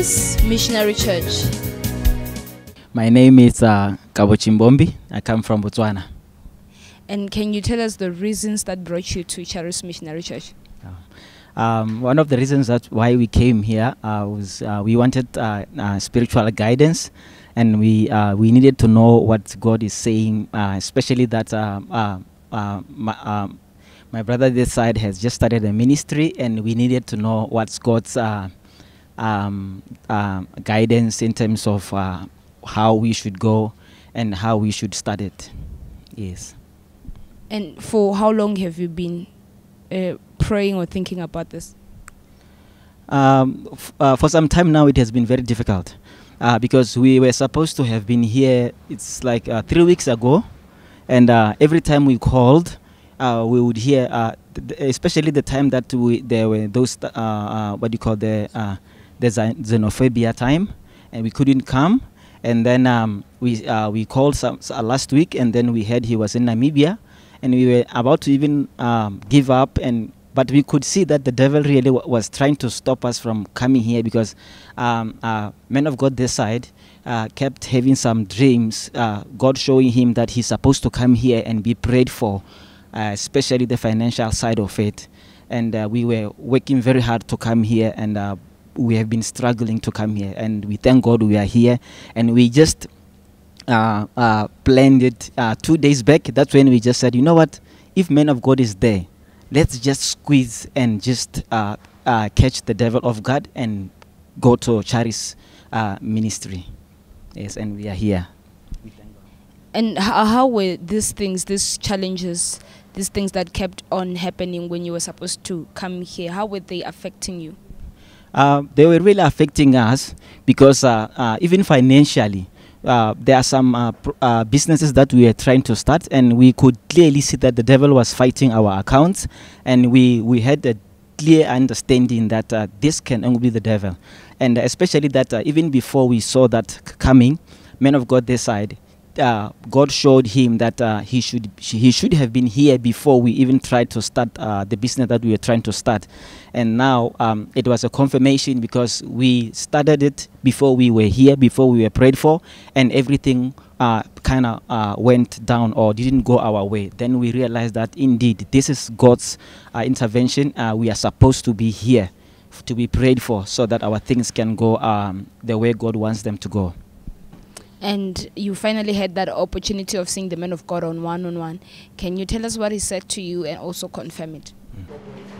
Charis Missionary Church. My name is uh, Kabo Chimbombi. I come from Botswana. And can you tell us the reasons that brought you to Charis Missionary Church? Um, one of the reasons that why we came here uh, was uh, we wanted uh, uh, spiritual guidance, and we uh, we needed to know what God is saying, uh, especially that uh, uh, uh, my, my brother this side has just started a ministry, and we needed to know what's God's uh, um, uh, guidance in terms of uh, how we should go and how we should start it. Yes. And for how long have you been uh, praying or thinking about this? Um, f- uh, for some time now, it has been very difficult uh, because we were supposed to have been here. It's like uh, three weeks ago, and uh, every time we called, uh, we would hear, uh, th- especially the time that we there were those what do you call the uh, the xen- xenophobia time, and we couldn't come. And then um, we uh, we called some, uh, last week, and then we heard he was in Namibia, and we were about to even um, give up and but we could see that the devil really was trying to stop us from coming here because um, uh, men of God this side uh, kept having some dreams, uh, God showing him that he's supposed to come here and be prayed for, uh, especially the financial side of it. And we were working very hard to come here, and we have been struggling to come here. And we thank God we are here, and we just uh, uh, planned it uh, two days back. That's when we just said, you know what? If man of God is there, let's just squeeze and just uh, uh, catch the devil of God and go to Charis uh, ministry. Yes, and we are here. And how were these things, these challenges, these things that kept on happening when you were supposed to come here? How were they affecting you? Uh, they were really affecting us because uh, uh, even financially, uh, there are some uh, uh, businesses that we were trying to start, and we could clearly see that the devil was fighting our accounts, and we, we had a clear understanding that uh, this can only be the devil, and especially that even before we saw that coming, men of God side. Uh, God showed him that uh, he should he should have been here before we even tried to start uh, the business that we were trying to start, and now um, it was a confirmation because we started it before we were here, before we were prayed for, and everything uh, kind of uh, went down or didn't go our way. Then we realized that indeed this is God's uh, intervention. We are supposed to be here to be prayed for so that our things can go um, the way God wants them to go. And you finally had that opportunity of seeing the man of God on one on one. Can you tell us what he said to you and also confirm it? Mm.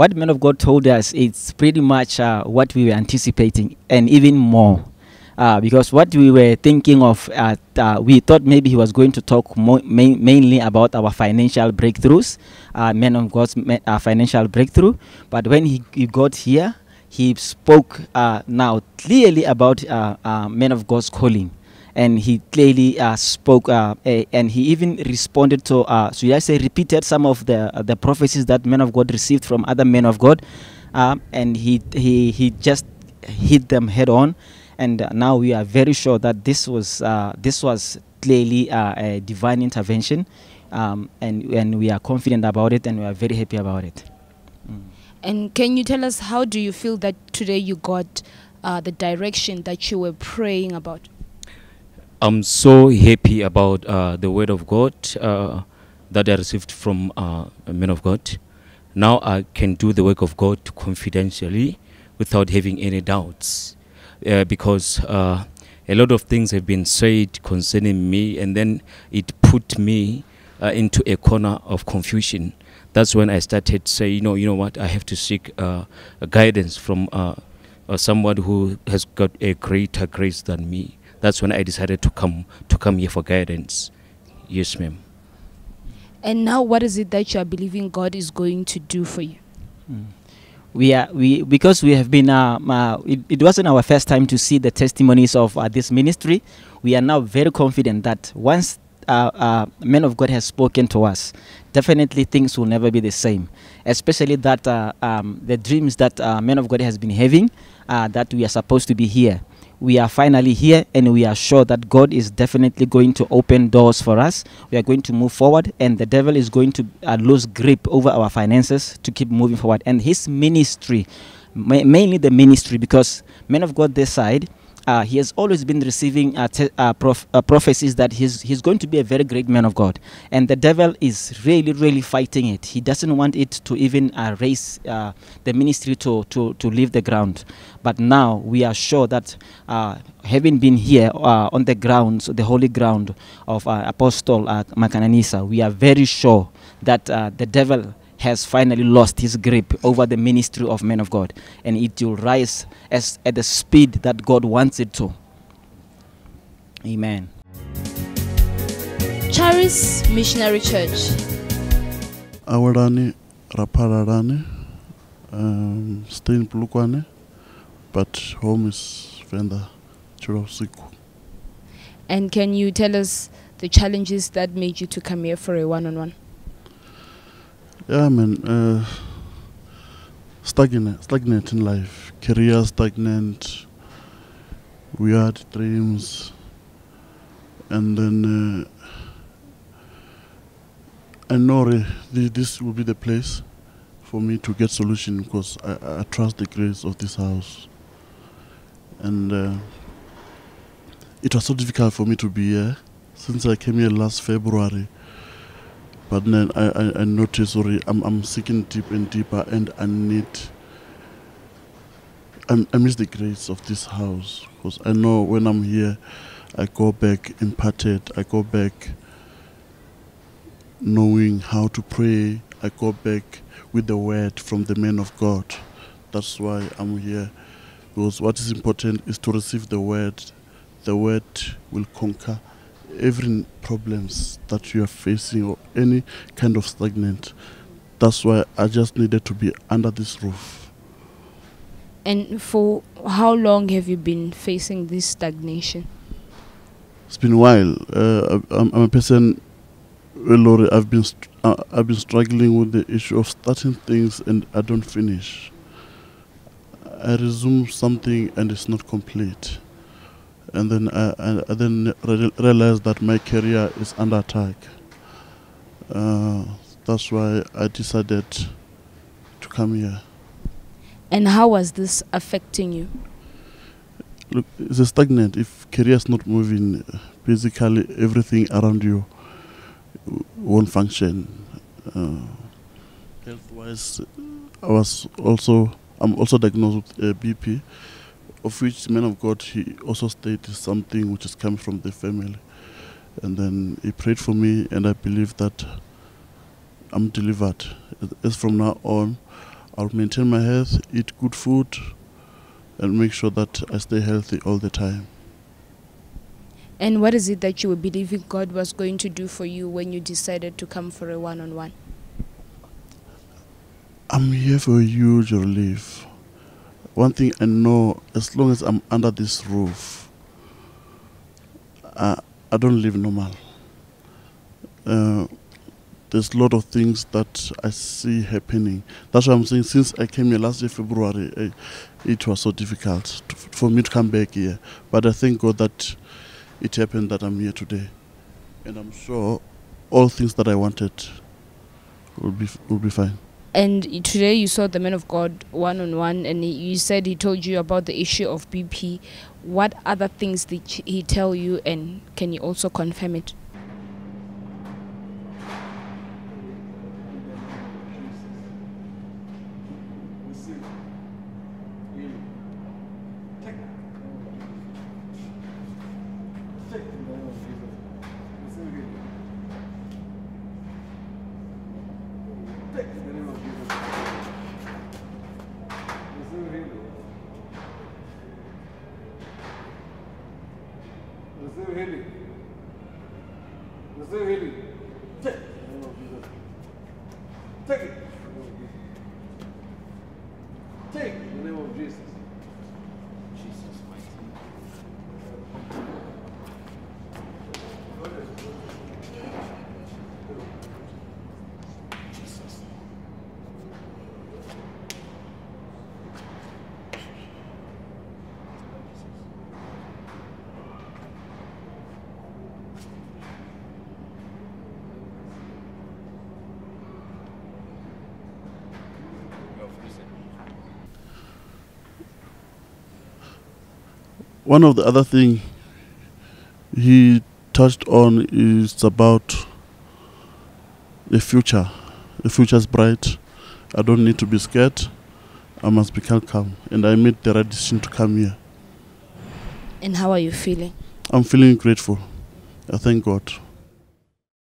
what man of God told us, it's pretty much uh, what we were anticipating and even more. Uh, because what we were thinking of, uh, uh, we thought maybe he was going to talk mo- main, mainly about our financial breakthroughs, uh, men of God's ma- uh, financial breakthrough. But when he, he got here, he spoke now clearly about men of God's calling. And he clearly uh, spoke, uh, eh, and he even responded to, uh, should I say, repeated some of the the prophecies that men of God received from other men of God, um, and he he he just hit them head on, and uh, now we are very sure that this was uh, this was clearly uh, a divine intervention, um, and and we are confident about it, and we are very happy about it. Mm. And can you tell us how do you feel that today you got the direction that you were praying about? I'm so happy about uh, the word of God uh, that I received from uh, men of God. Now I can do the work of God confidentially without having any doubts uh, because uh, a lot of things have been said concerning me and then it put me uh, into a corner of confusion. That's when I started to say, you know, you know what, I have to seek guidance from someone who has got a greater grace than me. That's when I decided to come to come here for guidance. Yes, ma'am. And now, what is it that you are believing God is going to do for you? Mm. We are we because we have been uh, uh, it, it wasn't our first time to see the testimonies of uh, this ministry. We are now very confident that once uh, uh, men of God has spoken to us, definitely things will never be the same. Especially that uh, um, the dreams that uh, men of God has been having, uh, that we are supposed to be here. We are finally here, and we are sure that God is definitely going to open doors for us. We are going to move forward, and the devil is going to uh, lose grip over our finances to keep moving forward. And his ministry, ma- mainly the ministry, because men of God this side, uh, he has always been receiving uh, uh, prof- uh, prophecies that he's, he's going to be a very great man of God. And the devil is really, really fighting it. He doesn't want it to even uh, raise uh, the ministry to, to, to leave the ground. But now we are sure that having been here on the grounds, the holy ground of Apostle uh, Makananisa, we are very sure that the devil has finally lost his grip over the ministry of men of God, and it will rise as at the speed that God wants it to. Amen. Charis Missionary Church. Awalani Rapararani, um, stay in Polokwane, but home is Venda Churausiku. And can you tell us the challenges that made you to come here for a one-on-one? Yeah, man, uh, stagnant, stagnant in life, career stagnant, weird dreams, and then uh, I know thi- this will be the place for me to get solution because I, I trust the grace of this house, and uh, it was so difficult for me to be here. Since I came here last February. But then I, I, I noticed sorry, I'm I'm sinking deep and deeper and I need I, I miss the grace of this house because I know when I'm here I go back imparted, I go back knowing how to pray, I go back with the word from the man of God. That's why I'm here. Because what is important is to receive the word. The word will conquer every problems that you are facing or any kind of stagnant. That's why I just needed to be under this roof. And for how long have you been facing this stagnation? It's been a while. Uh, I'm, I'm a person. Well, Lord, I've been uh, I've been struggling with the issue of starting things and I don't finish. I resume something and it's not complete, and then I, I, I then re- realize that my career is under attack. Uh, that's why I decided to come here. And how was this affecting you? Look, it's a stagnant. If career is not moving, uh, basically everything around you won't function. Uh, Health-wise, I was also I'm also diagnosed with uh, BP, of which man of God he also stated something which is coming from the family, and then he prayed for me, and I believe that I'm delivered. As from now on, I'll maintain my health, eat good food, and make sure that I stay healthy all the time. And what is it that you were believing God was going to do for you when you decided to come for a one-on-one? I'm here for a huge relief. One thing I know: as long as I'm under this roof, I, I don't live normal. Uh, there's a lot of things that I see happening. That's why I'm saying since I came here last year, February, eh, it was so difficult to, for me to come back here. But I thank God that it happened that I'm here today. And I'm sure all things that I wanted will be, will be fine. And today you saw the man of God one on one, and he, you said he told you about the issue of BP. What other things did he tell you, and can you also confirm it? Receive. Healing. Take. Take in the name of Jesus. Receive healing. Take in the name of Jesus. Receive healing. Receive healing. Receive healing. Take in the name of Jesus. Take it. in the name of Jesus. Take in the name of Jesus. Jesus One of the other thing he touched on is about the future. The future is bright. I don't need to be scared. I must be calm, and I made the right decision to come here. And how are you feeling? I'm feeling grateful. I thank God.